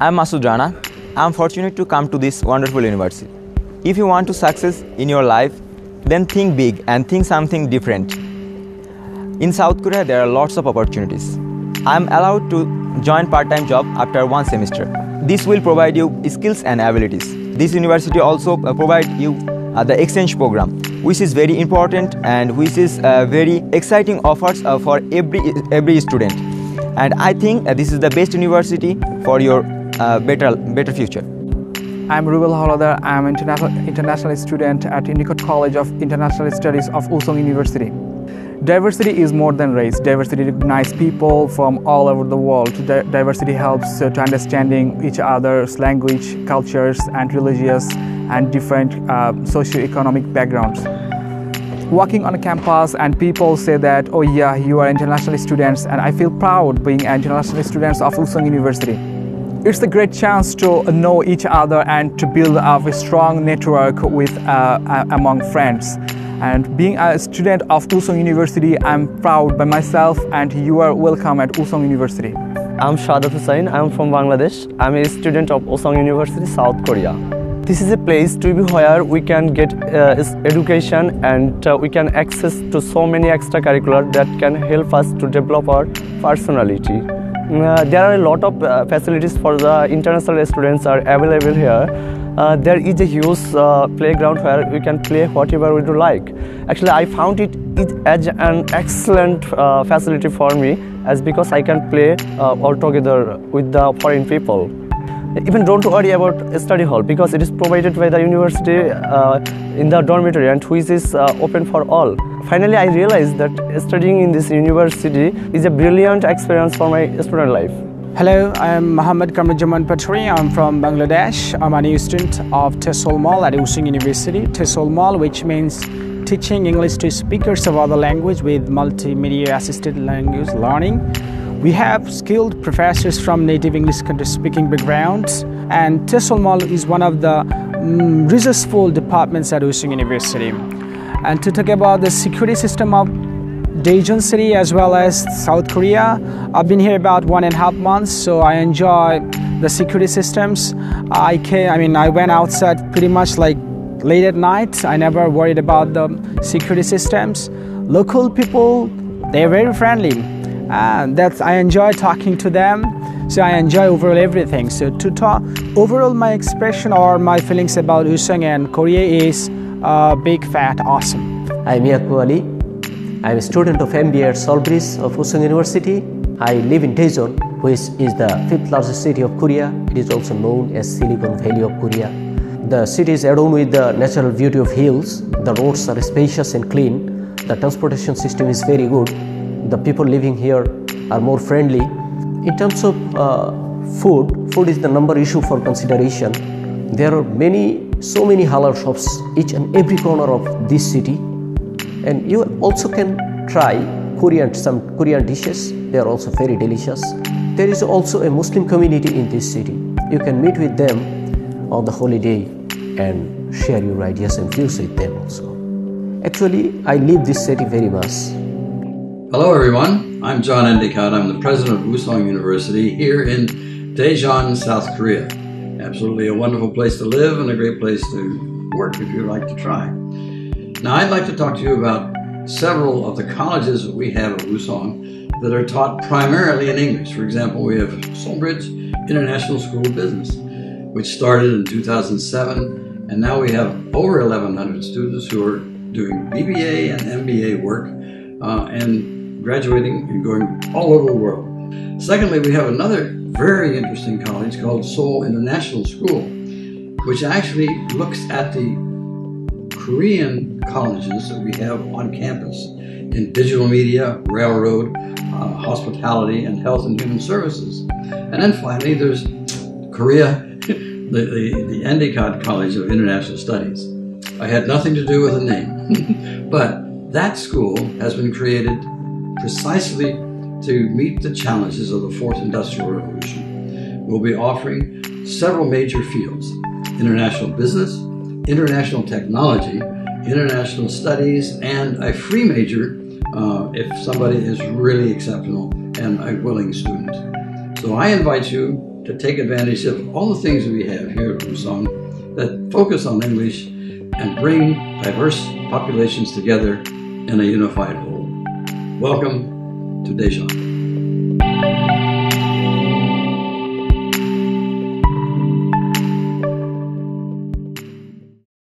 I'm Masud Rana. I'm fortunate to come to this wonderful university. If you want to success in your life, then think big and think something different. In South Korea, there are lots of opportunities. I'm allowed to join part-time job after one semester. This will provide you skills and abilities. This university also uh, provide you uh, the exchange program, which is very important and which is uh, very exciting offers for every every student. And I think this is the best university for your uh, better better future. I'm Rubel Holadar. I'm an international, international student at Endicott College of International Studies of Woosong University. Diversity is more than race. Diversity recognizes people from all over the world. Di- diversity helps uh, to understanding each other's language, cultures, and religious and different uh, socio-economic backgrounds. Walking on a campus and people say that, oh yeah, you are international students, and I feel proud being an international students of Woosong University. It's a great chance to know each other and to build up a strong network with uh, uh, among friends. And being a student of Woosong University, I'm proud by myself and you are welcome at Woosong University. I'm Shadat Hussain. I'm from Bangladesh. I'm a student of Woosong University, South Korea. This is a place to be where we can get uh, education and uh, we can access to so many extracurricular that can help us to develop our personality. Uh, there are a lot of uh, facilities for the international students are available here. Uh, there is a huge uh, playground where we can play whatever we do like. Actually, I found it as an excellent uh, facility for me as because I can play uh, all together with the foreign people. Even don't worry about study hall because it is provided by the university in the dormitory and which is uh, open for all. Finally, I realized that studying in this university is a brilliant experience for my student life. Hello, I'm Mohammed Kamrujaman Patri. I'm from Bangladesh. I'm a new student of TESOL Mall at Woosong University. TESOL Mall, which means teaching English to speakers of other language with multimedia assisted language learning. We have skilled professors from native English country speaking backgrounds, and TESOL Mall is one of the mm, resourceful departments at Woosong University. And to talk about the security system of Daejeon City as well as South Korea. I've been here about one and a half months, so I enjoy the security systems. I can, I mean, I went outside pretty much like late at night. I never worried about the security systems. Local people, they're very friendly. And that's I enjoy talking to them. So I enjoy overall everything. So to talk overall, my expression or my feelings about Woosong and Korea is uh, big, fat, awesome. I'm Yaku Ali. I'm a student of MBA at Solbridge of Woosong University. I live in Daejeon, which is the fifth largest city of Korea. It is also known as Silicon Valley of Korea. The city is adorned with the natural beauty of hills. The roads are spacious and clean. The transportation system is very good. The people living here are more friendly. In terms of uh, food, food is the number issue for consideration. There are many, so many halal shops each and every corner of this city and you also can try Korean some Korean dishes. They are also very delicious. There is also a Muslim community in this city. You can meet with them on the holiday and share your ideas and views with them also. Actually, I live this city very much. Hello, everyone. I'm John Endicott. I'm the president of Woosong University here in Daejeon, South Korea. Absolutely a wonderful place to live and a great place to work if you'd like to try. Now, I'd like to talk to you about several of the colleges that we have at Woosong that are taught primarily in English. For example, we have Solbridge International School of Business, which started in 2007, and now we have over 1,100 students who are doing BBA and MBA work uh, and graduating and going all over the world. Secondly, we have another very interesting college called Sol International School, which actually looks at the Korean colleges that we have on campus in digital media, railroad, uh, hospitality, and health and human services. And then finally, there's Korea, the, the, the Endicott College of International Studies. I had nothing to do with the name, but that school has been created precisely to meet the challenges of the fourth industrial revolution. We'll be offering several major fields international business, international technology, international studies, and a free major uh, if somebody is really exceptional and a willing student. So I invite you to take advantage of all the things we have here at Woosong that focus on English and bring diverse populations together in a unified whole. Welcome to Daejeon.